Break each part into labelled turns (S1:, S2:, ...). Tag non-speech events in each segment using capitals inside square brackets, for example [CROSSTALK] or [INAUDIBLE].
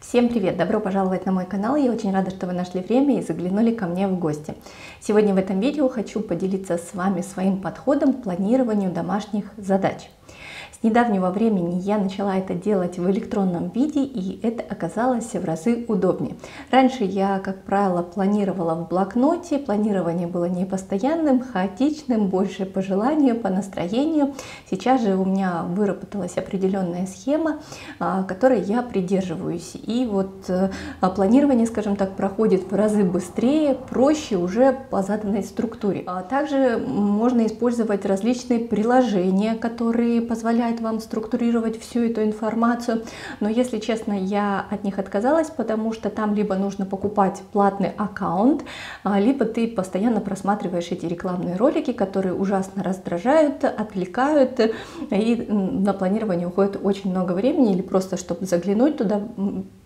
S1: Всем привет! Добро пожаловать на мой канал. Я очень рада, что вы нашли время и заглянули ко мне в гости. Сегодня в этом видео хочу поделиться с вами своим подходом к планированию домашних задач недавнего времени я начала это делать в электронном виде, и это оказалось в разы удобнее. Раньше я, как правило, планировала в блокноте, планирование было непостоянным, хаотичным, больше по желанию, по настроению. Сейчас же у меня выработалась определенная схема, а, которой я придерживаюсь. И вот э, планирование, скажем так, проходит в разы быстрее, проще уже по заданной структуре. А также можно использовать различные приложения, которые позволяют помогает вам структурировать всю эту информацию. Но если честно, я от них отказалась, потому что там либо нужно покупать платный аккаунт, а, либо ты постоянно просматриваешь эти рекламные ролики, которые ужасно раздражают, отвлекают, и на планирование уходит очень много времени, или просто чтобы заглянуть туда,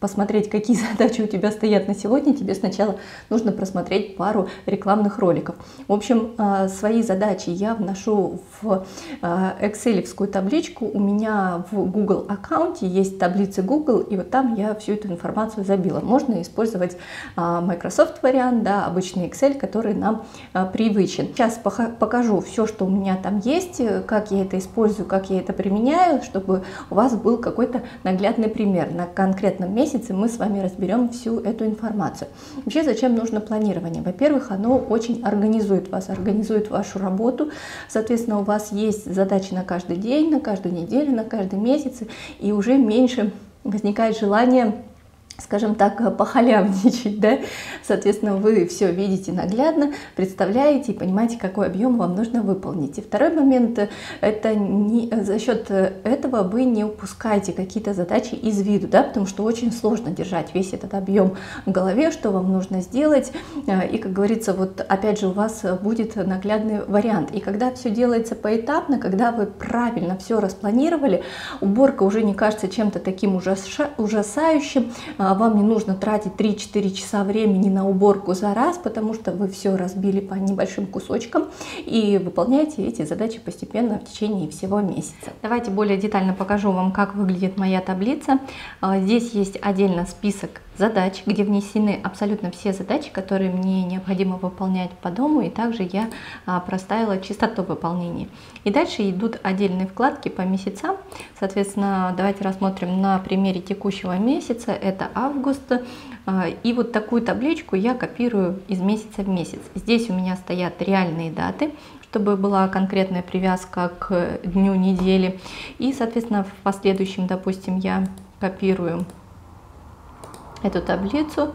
S1: посмотреть, какие [LAUGHS] задачи у тебя стоят на сегодня, тебе сначала нужно просмотреть пару рекламных роликов. В общем, а, свои задачи я вношу в а, Excel табличку, табличку. У меня в Google аккаунте есть таблица Google, и вот там я всю эту информацию забила. Можно использовать а, Microsoft вариант, да, обычный Excel, который нам а, привычен. Сейчас покажу все, что у меня там есть, как я это использую, как я это применяю, чтобы у вас был какой-то наглядный пример. На конкретном месяце мы с вами разберем всю эту информацию. Вообще, зачем нужно планирование? Во-первых, оно очень организует вас, организует вашу работу. Соответственно, у вас есть задачи на каждый день, на каждый каждую неделю, на каждый месяц, и уже меньше возникает желание скажем так, похалявничать, да, соответственно, вы все видите наглядно, представляете и понимаете, какой объем вам нужно выполнить. И второй момент, это не, за счет этого вы не упускаете какие-то задачи из виду, да, потому что очень сложно держать весь этот объем в голове, что вам нужно сделать, и, как говорится, вот опять же у вас будет наглядный вариант. И когда все делается поэтапно, когда вы правильно все распланировали, уборка уже не кажется чем-то таким ужасающим, а вам не нужно тратить 3-4 часа времени на уборку за раз, потому что вы все разбили по небольшим кусочкам и выполняете эти задачи постепенно в течение всего месяца. Давайте более детально покажу вам, как выглядит моя таблица. А, здесь есть отдельно список задач, где внесены абсолютно все задачи, которые мне необходимо выполнять по дому, и также я а, проставила частоту выполнения. И дальше идут отдельные вкладки по месяцам. Соответственно, давайте рассмотрим на примере текущего месяца, это август. А, и вот такую табличку я копирую из месяца в месяц. Здесь у меня стоят реальные даты, чтобы была конкретная привязка к дню недели. И, соответственно, в последующем, допустим, я копирую эту таблицу.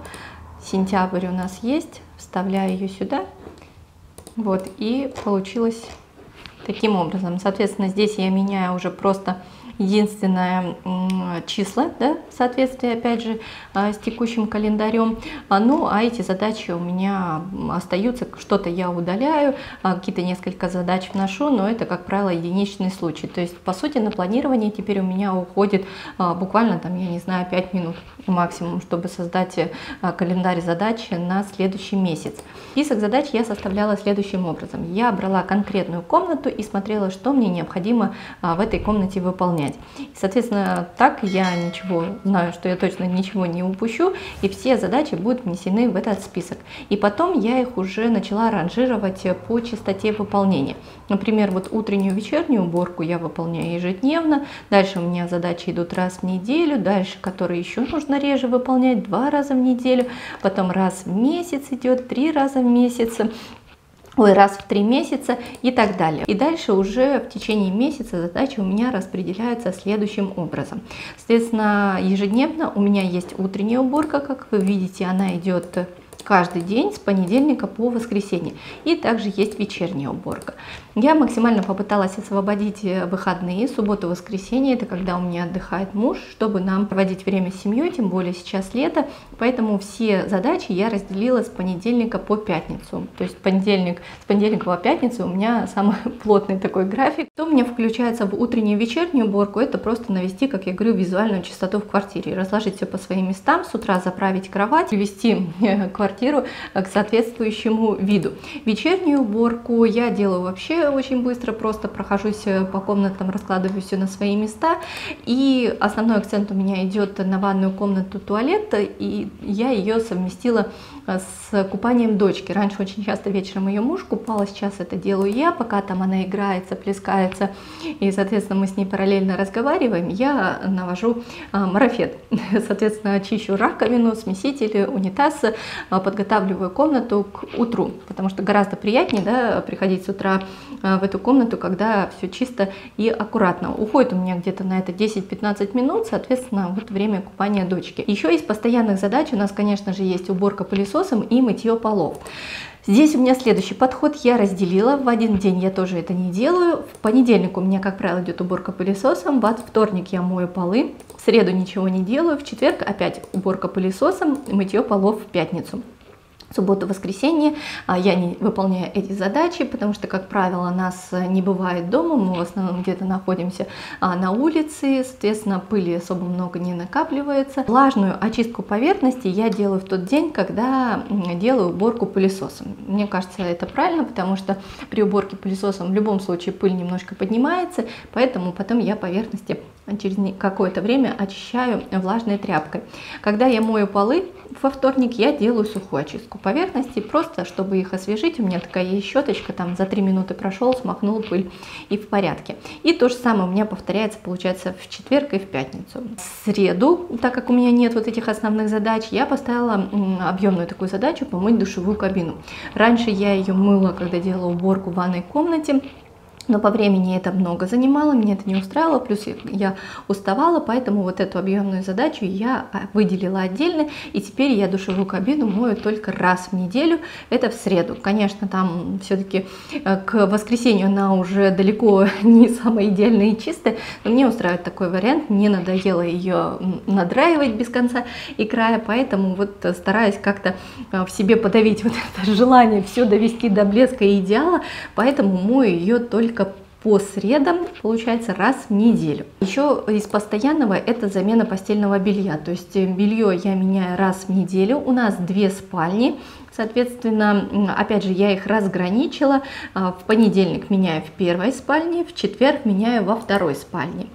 S1: Сентябрь у нас есть, вставляю ее сюда. Вот, и получилось таким образом. Соответственно, здесь я меняю уже просто единственное числа, да, в соответствии, опять же, а, с текущим календарем. А, ну, а эти задачи у меня остаются, что-то я удаляю, а, какие-то несколько задач вношу, но это, как правило, единичный случай. То есть, по сути, на планирование теперь у меня уходит буквально, там, я не знаю, 5 минут максимум, чтобы создать э, календарь задач на следующий месяц. Список задач я составляла следующим образом. Я брала конкретную комнату и смотрела, что мне необходимо в этой комнате выполнять выполнять. соответственно, так я ничего знаю, что я точно ничего не упущу, и все задачи будут внесены в этот список. И потом я их уже начала ранжировать по частоте выполнения. Например, вот утреннюю, вечернюю уборку я выполняю ежедневно, дальше у меня задачи идут раз в неделю, дальше, которые еще нужно реже выполнять, два раза в неделю, потом раз в месяц идет, три раза в месяц, ой, раз в три месяца и так далее. И дальше уже в течение месяца задачи у меня распределяются следующим образом. Соответственно, ежедневно у меня есть утренняя уборка, как вы видите, она идет каждый день с понедельника по воскресенье. И также есть вечерняя уборка. Я максимально попыталась освободить э, выходные, субботу, воскресенье, это когда у меня отдыхает муж, чтобы нам проводить время с семьей, тем более сейчас лето, поэтому все задачи я разделила с понедельника по пятницу. То есть понедельник, с понедельника по пятницу у меня самый [LAUGHS] плотный такой график. Что мне включается в утреннюю и вечернюю уборку, это просто навести, как я говорю, визуальную чистоту в квартире, разложить все по своим местам, с утра заправить кровать, ввести квартиру [LAUGHS] квартиру к соответствующему виду. Вечернюю уборку я делаю вообще очень быстро, просто прохожусь по комнатам, раскладываю все на свои места. И основной акцент у меня идет на ванную комнату, туалет, и я ее совместила с купанием дочки. Раньше очень часто вечером ее муж купал, сейчас это делаю я, пока там она играется, плескается, и, соответственно, мы с ней параллельно разговариваем, я навожу а, марафет. [LAUGHS] Соответственно, очищу раковину, смеситель, унитаз, а, подготавливаю комнату к утру, потому что гораздо приятнее да, приходить с утра а, в эту комнату, когда все чисто и аккуратно. Уходит у меня где-то на это 10-15 минут, соответственно, вот время купания дочки. Еще из постоянных задач у нас, конечно же, есть уборка пылесосом и мытье полов. Здесь у меня следующий подход, я разделила, в один день я тоже это не делаю, в понедельник у меня, как правило, идет уборка пылесосом, в вторник я мою полы, в среду ничего не делаю, в четверг опять уборка пылесосом, мытье полов в пятницу субботу, воскресенье а, я не выполняю эти задачи, потому что, как правило, нас не бывает дома, мы в основном где-то находимся а, на улице, соответственно, пыли особо много не накапливается. Влажную очистку поверхности я делаю в тот день, когда делаю уборку пылесосом. Мне кажется, это правильно, потому что при уборке пылесосом в любом случае пыль немножко поднимается, поэтому потом я поверхности через какое-то время очищаю влажной тряпкой. Когда я мою полы во вторник, я делаю сухую очистку поверхности, просто чтобы их освежить. У меня такая есть щеточка, там за 3 минуты прошел, смахнул пыль и в порядке. И то же самое у меня повторяется, получается, в четверг и в пятницу. В среду, так как у меня нет вот этих основных задач, я поставила объемную такую задачу помыть душевую кабину. Раньше я ее мыла, когда делала уборку в ванной комнате, но по времени это много занимало, меня это не устраивало, плюс я уставала, поэтому вот эту объемную задачу я а, выделила отдельно, и теперь я душевую кабину мою только раз в неделю, это в среду. Конечно, там все-таки э, к воскресенью она уже далеко [LAUGHS] не самая идеальная и чистая, но мне устраивает такой вариант, мне надоело ее надраивать без конца и края, поэтому вот стараюсь как-то э, в себе подавить [LAUGHS] вот это желание все довести до блеска и идеала, поэтому мою ее только только по средам, получается, раз в неделю. Еще из постоянного это замена постельного белья. То есть э, белье я меняю раз в неделю. У нас две спальни. Соответственно, опять же, я их разграничила. А, в понедельник меняю в первой спальне, в четверг меняю во второй спальне.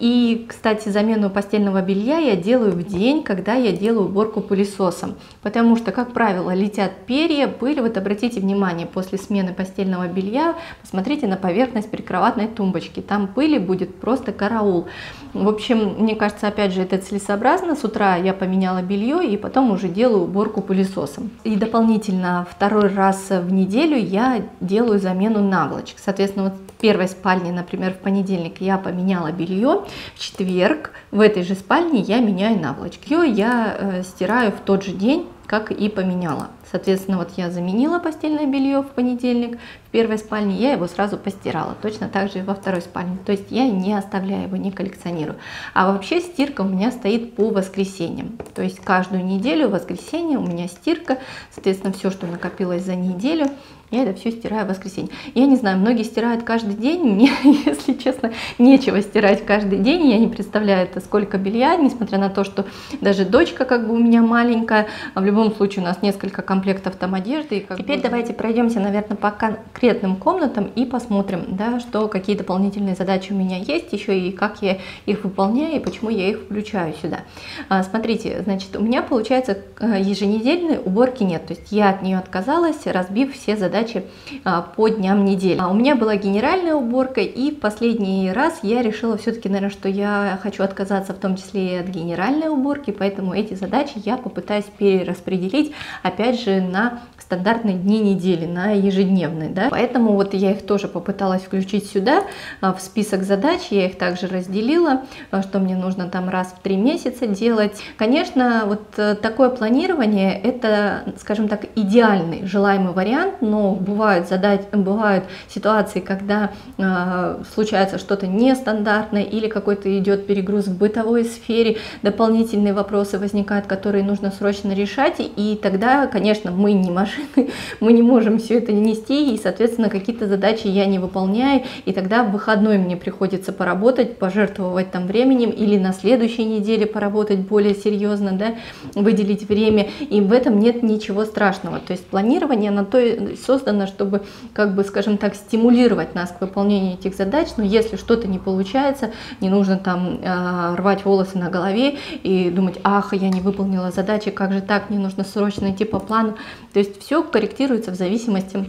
S1: И, кстати, замену постельного белья я делаю в день, когда я делаю уборку пылесосом. Потому что, как правило, летят перья, пыль. Вот обратите внимание, после смены постельного белья, посмотрите на поверхность прикроватной тумбочки. Там пыли будет просто караул. В общем, мне кажется, опять же, это целесообразно. С утра я поменяла белье и потом уже делаю уборку пылесосом. И дополнительно второй раз в неделю я делаю замену наволочек. Соответственно, вот в первой спальне, например, в понедельник я поменяла белье, в четверг в этой же спальне я меняю наволочки. Ее я э, стираю в тот же день, как и поменяла. Соответственно, вот я заменила постельное белье в понедельник в первой спальне, я его сразу постирала. Точно так же и во второй спальне. То есть я не оставляю его, не коллекционирую. А вообще стирка у меня стоит по воскресеньям. То есть каждую неделю в воскресенье у меня стирка. Соответственно, все, что накопилось за неделю, я это все стираю в воскресенье. Я не знаю, многие стирают каждый день. Мне, [LAUGHS] если честно, нечего стирать каждый день. Я не представляю, это сколько белья, несмотря на то, что даже дочка как бы у меня маленькая. А в любом случае у нас несколько комплектов там одежды. Теперь бы... давайте пройдемся, наверное, по конкретным комнатам и посмотрим, да, что какие дополнительные задачи у меня есть еще и как я их выполняю и почему я их включаю сюда. А, смотрите, значит, у меня получается э, еженедельной уборки нет. То есть я от нее отказалась, разбив все задачи задачи а, по дням недели. А у меня была генеральная уборка, и в последний раз я решила все-таки, наверное, что я хочу отказаться в том числе и от генеральной уборки, поэтому эти задачи я попытаюсь перераспределить, опять же, на стандартные дни недели, на ежедневные, да, поэтому вот я их тоже попыталась включить сюда, а, в список задач, я их также разделила, а, что мне нужно там раз в три месяца делать. Конечно, вот э, такое планирование, это, скажем так, идеальный желаемый вариант, но бывают, задач, бывают ситуации, когда э, случается что-то нестандартное или какой-то идет перегруз в бытовой сфере, дополнительные вопросы возникают, которые нужно срочно решать, и тогда, конечно, мы не машины, [LAUGHS] мы не можем все это нести, и, соответственно, какие-то задачи я не выполняю, и тогда в выходной мне приходится поработать, пожертвовать там временем, или на следующей неделе поработать более серьезно, да, выделить время, и в этом нет ничего страшного. То есть планирование, оно то и создано, чтобы, как бы, скажем так, стимулировать нас к выполнению этих задач, но если что-то не получается, не нужно там э, рвать волосы на голове и думать, ах, я не выполнила задачи, как же так, мне нужно срочно идти по плану. То есть все корректируется в зависимости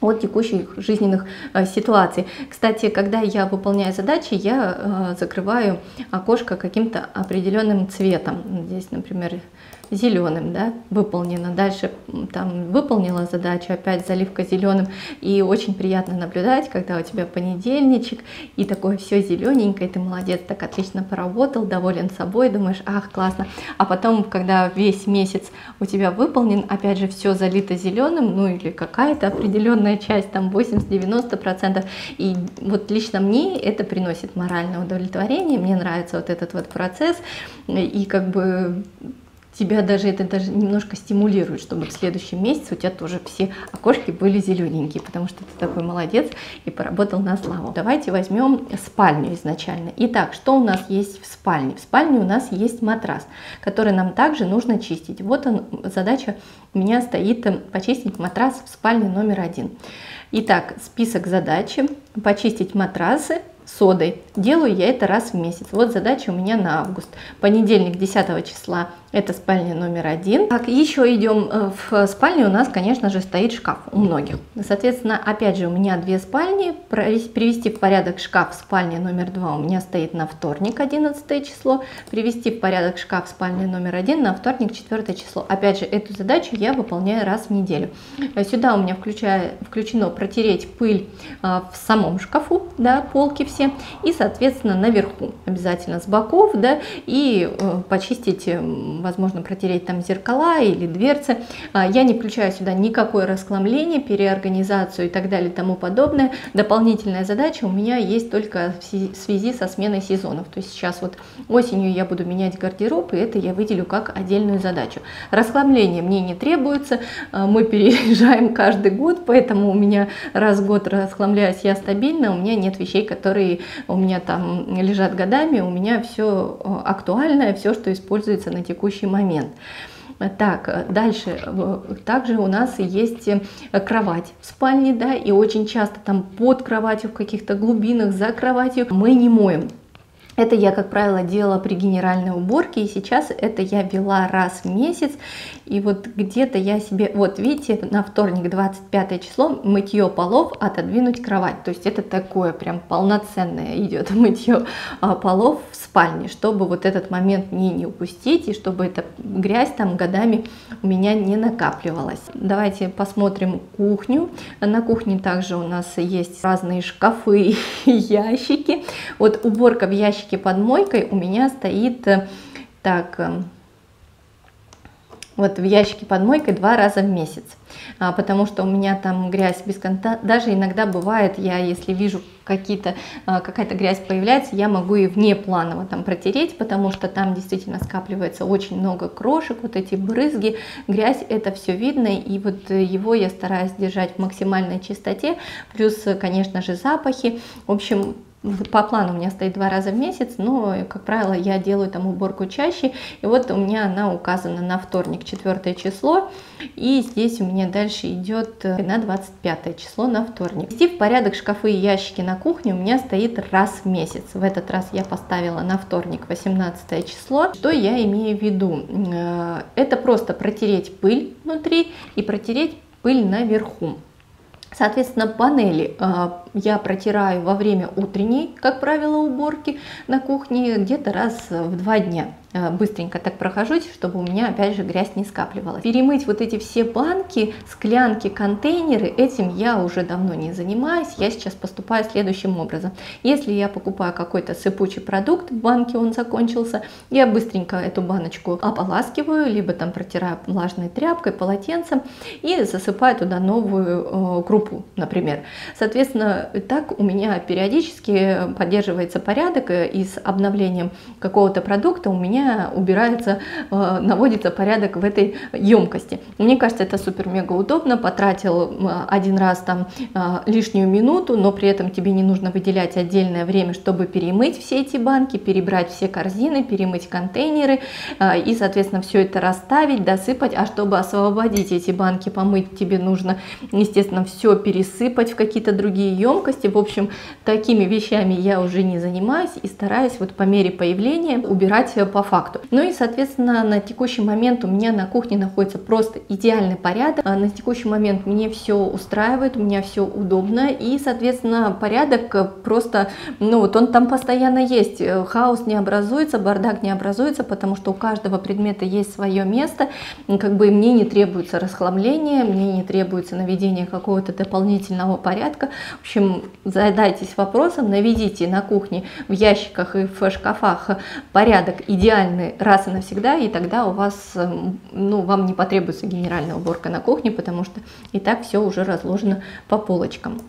S1: от текущих жизненных э, ситуаций. Кстати, когда я выполняю задачи, я э, закрываю окошко каким-то определенным цветом. Здесь, например, зеленым, да, выполнено. Дальше там выполнила задачу, опять заливка зеленым. И очень приятно наблюдать, когда у тебя понедельничек, и такое все зелененькое, ты молодец, так отлично поработал, доволен собой, думаешь, ах, классно. А потом, когда весь месяц у тебя выполнен, опять же, все залито зеленым, ну или какая-то определенная часть, там 80-90%. И вот лично мне это приносит моральное удовлетворение, мне нравится вот этот вот процесс, и как бы тебя даже это даже немножко стимулирует, чтобы в следующем месяце у тебя тоже все окошки были зелененькие, потому что ты такой молодец и поработал на славу. Давайте возьмем спальню изначально. Итак, что у нас есть в спальне? В спальне у нас есть матрас, который нам также нужно чистить. Вот он, задача у меня стоит э, почистить матрас в спальне номер один. Итак, список задач. Почистить матрасы, содой. Делаю я это раз в месяц. Вот задача у меня на август. Понедельник 10 числа это спальня номер один. Так, еще идем э, в спальне. У нас, конечно же, стоит шкаф у многих. Соответственно, опять же, у меня две спальни. Привести в порядок шкаф в спальне номер два у меня стоит на вторник, 11 число. Привести в порядок шкаф в спальне номер один на вторник, 4 число. Опять же, эту задачу я выполняю раз в неделю. Э, сюда у меня включая, включено протереть пыль э, в самом шкафу, да, полки все. И, соответственно, наверху обязательно с боков, да, и почистить возможно, протереть там зеркала или дверцы. А, я не включаю сюда никакое расхламление, переорганизацию и так далее и тому подобное. Дополнительная задача у меня есть только в связи со сменой сезонов. То есть сейчас вот осенью я буду менять гардероб, и это я выделю как отдельную задачу. Расхламление мне не требуется, а, мы переезжаем каждый год, поэтому у меня раз в год расхламляюсь я стабильно, у меня нет вещей, которые у меня там лежат годами, у меня все а, актуальное, все, что используется на текущий момент. Так, дальше. Также у нас есть э, кровать в спальне, да, и очень часто там под кроватью, в каких-то глубинах, за кроватью мы не моем. Это я, как правило, делала при генеральной уборке, и сейчас это я вела раз в месяц. И вот где-то я себе, вот видите, на вторник, 25 число, мытье полов, отодвинуть кровать. То есть это такое прям полноценное идет [LAUGHS] мытье а, полов в спальне, чтобы вот этот момент мне не упустить, и чтобы эта грязь там годами у меня не накапливалась. Давайте посмотрим кухню. На кухне также у нас есть разные шкафы [LAUGHS] и ящики. Вот уборка в ящике ящике под мойкой у меня стоит э, так, э, вот в ящике под мойкой два раза в месяц, а, потому что у меня там грязь без конта, даже иногда бывает, я если вижу какие-то, а, какая-то грязь появляется, я могу и вне планово там протереть, потому что там действительно скапливается очень много крошек, вот эти брызги, грязь, это все видно, и вот его я стараюсь держать в максимальной чистоте, плюс, конечно же, запахи, в общем, по плану у меня стоит два раза в месяц, но, как правило, я делаю там уборку чаще. И вот у меня она указана на вторник, 4 число. И здесь у меня дальше идет э, на 25 число, на вторник. Вести в порядок шкафы и ящики на кухне у меня стоит раз в месяц. В этот раз я поставила на вторник, 18 число. Что я имею в виду? Э, это просто протереть пыль внутри и протереть пыль наверху. Соответственно, панели э, я протираю во время утренней, как правило, уборки на кухне где-то раз в два дня. Э, быстренько так прохожусь, чтобы у меня опять же грязь не скапливалась. Перемыть вот эти все банки, склянки, контейнеры, этим я уже давно не занимаюсь. Я сейчас поступаю следующим образом. Если я покупаю какой-то сыпучий продукт, в банке он закончился, я быстренько эту баночку ополаскиваю, либо там протираю влажной тряпкой, полотенцем и засыпаю туда новую э, крупу, например. Соответственно, так у меня периодически поддерживается порядок и с обновлением какого-то продукта у меня меня убирается, э, наводится порядок в этой емкости. Мне кажется, это супер-мега удобно. Потратил один раз там лишнюю минуту, но при этом тебе не нужно выделять отдельное время, чтобы перемыть все эти банки, перебрать все корзины, перемыть контейнеры и, соответственно, все это расставить, досыпать. А чтобы освободить эти банки, помыть, тебе нужно, естественно, все пересыпать в какие-то другие емкости. В общем, такими вещами я уже не занимаюсь и стараюсь вот по мере появления убирать по факту. Ну и, соответственно, на текущий момент у меня на кухне находится просто идеальный порядок. А на текущий момент мне все устраивает, у меня все удобно и, соответственно, порядок просто, ну вот он там постоянно есть. Хаос не образуется, бардак не образуется, потому что у каждого предмета есть свое место. Как бы мне не требуется расхламление, мне не требуется наведение какого-то дополнительного порядка. В общем, задайтесь вопросом, наведите на кухне в ящиках и в шкафах порядок идеальный раз и навсегда, и тогда у вас, эм, ну, вам не потребуется генеральная уборка на кухне, потому что и так все уже разложено по полочкам.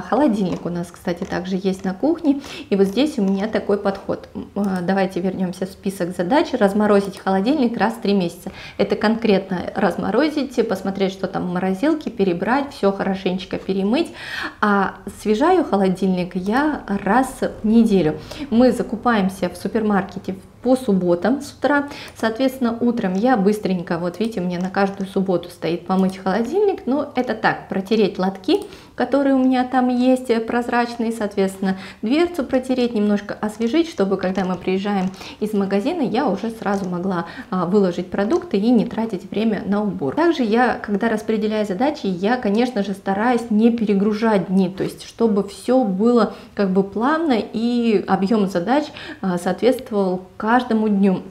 S1: Холодильник у нас, кстати, также есть на кухне. И вот здесь у меня такой подход. А, давайте вернемся в список задач. Разморозить холодильник раз в 3 месяца. Это конкретно разморозить, посмотреть, что там в морозилке, перебрать, все хорошенечко перемыть. А свежаю холодильник я раз в неделю. Мы закупаемся в супермаркете по субботам с утра. Соответственно, утром я быстренько, вот видите, мне на каждую субботу стоит помыть холодильник, но это так, протереть лотки, которые у меня там есть, э, прозрачные, соответственно, дверцу протереть, немножко освежить, чтобы когда мы приезжаем из магазина, я уже сразу могла а, выложить продукты и не тратить время на убор. Также я, когда распределяю задачи, я, конечно же, стараюсь не перегружать дни, то есть чтобы все было как бы плавно и объем задач а, соответствовал каждому дню.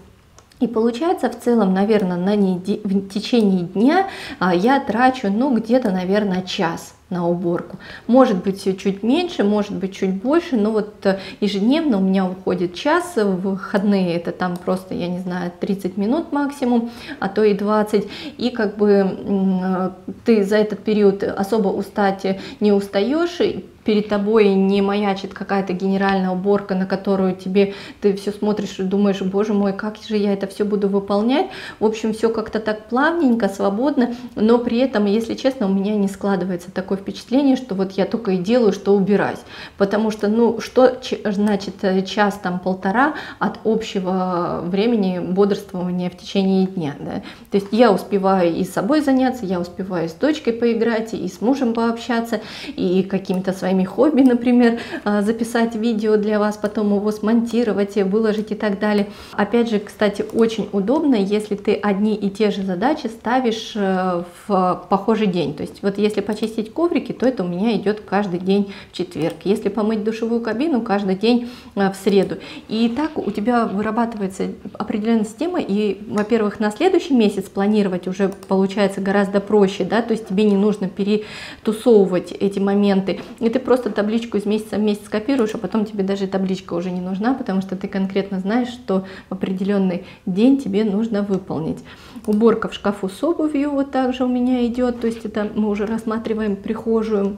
S1: И получается в целом, наверное, на неде... в течение дня а, я трачу, ну, где-то, наверное, час на уборку. Может быть чуть меньше, может быть чуть больше, но вот э, ежедневно у меня уходит час, в выходные это там просто, я не знаю, 30 минут максимум, а то и 20. И как бы э, ты за этот период особо устать не устаешь, перед тобой не маячит какая-то генеральная уборка, на которую тебе ты все смотришь и думаешь, боже мой, как же я это все буду выполнять. В общем, все как-то так плавненько, свободно, но при этом, если честно, у меня не складывается такое впечатление, что вот я только и делаю, что убирать. Потому что, ну, что значит э, час, там, полтора от общего времени бодрствования в течение дня, да? То есть я успеваю и с собой заняться, я успеваю с дочкой поиграть, и с мужем пообщаться, и какими-то своими своими хобби, например, а, записать видео для вас, потом его смонтировать, выложить и так далее. Опять же, кстати, очень удобно, если ты одни и те же задачи ставишь э, в похожий день. То есть вот если почистить коврики, то это у меня идет каждый день в четверг. Если помыть душевую кабину, каждый день э, в среду. И так у тебя вырабатывается определенная система, и, во-первых, на следующий месяц планировать уже получается гораздо проще, да, то есть тебе не нужно перетусовывать эти моменты. И ты просто табличку из месяца в месяц копируешь, а потом тебе даже табличка уже не нужна, потому что ты конкретно знаешь, что в определенный день тебе нужно выполнить. Уборка в шкафу с обувью вот также у меня идет, то есть это мы уже рассматриваем прихожую.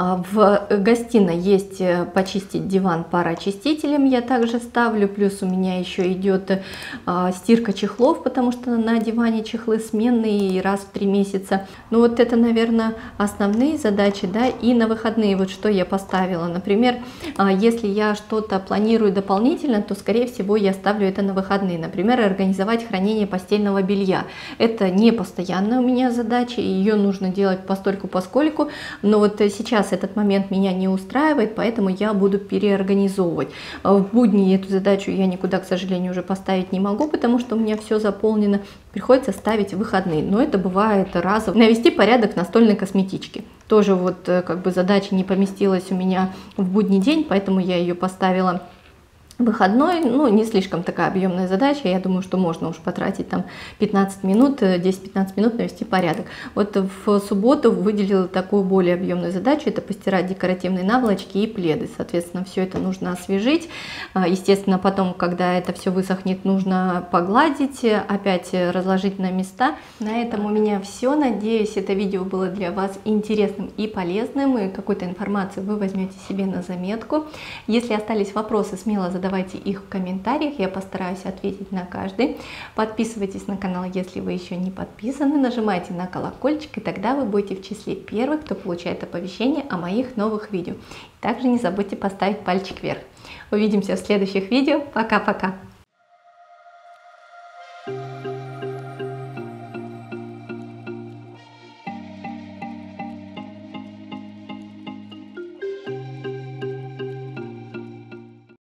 S1: А, в гостиной есть э, почистить диван пароочистителем, я также ставлю, плюс у меня еще идет а, стирка чехлов, потому что на диване чехлы сменные раз в три месяца. Ну вот это, наверное, основные задачи, да, и на выходные вот что я поставила. Например, а, если я что-то планирую дополнительно, то, скорее всего, я ставлю это на выходные. Например, организовать хранение постельного белья. Это не постоянная у меня задача, ее нужно делать постольку поскольку, но вот сейчас сейчас этот момент меня не устраивает, поэтому я буду переорганизовывать. А в будни эту задачу я никуда, к сожалению, уже поставить не могу, потому что у меня все заполнено. Приходится ставить выходные, но это бывает разово. Навести порядок настольной косметички. Тоже вот э, как бы задача не поместилась у меня в будний день, поэтому я ее поставила Выходной, ну, не слишком такая объемная задача, я думаю, что можно уж потратить там 15 минут, 10-15 э, минут навести порядок. Вот в субботу выделила такую более объемную задачу, это постирать декоративные наволочки и пледы. Соответственно, все это нужно освежить. А, естественно, потом, когда это все высохнет, нужно погладить, опять разложить на места. На этом у меня все. Надеюсь, это видео было для вас интересным и полезным, и какую-то информацию вы возьмете себе на заметку. Если остались вопросы, смело задавайте задавайте их в комментариях, я постараюсь ответить на каждый. Подписывайтесь на канал, если вы еще не подписаны, нажимайте на колокольчик, и тогда вы будете в числе первых, кто получает оповещение о моих новых видео. Также не забудьте поставить пальчик вверх. Увидимся в следующих видео. Пока-пока!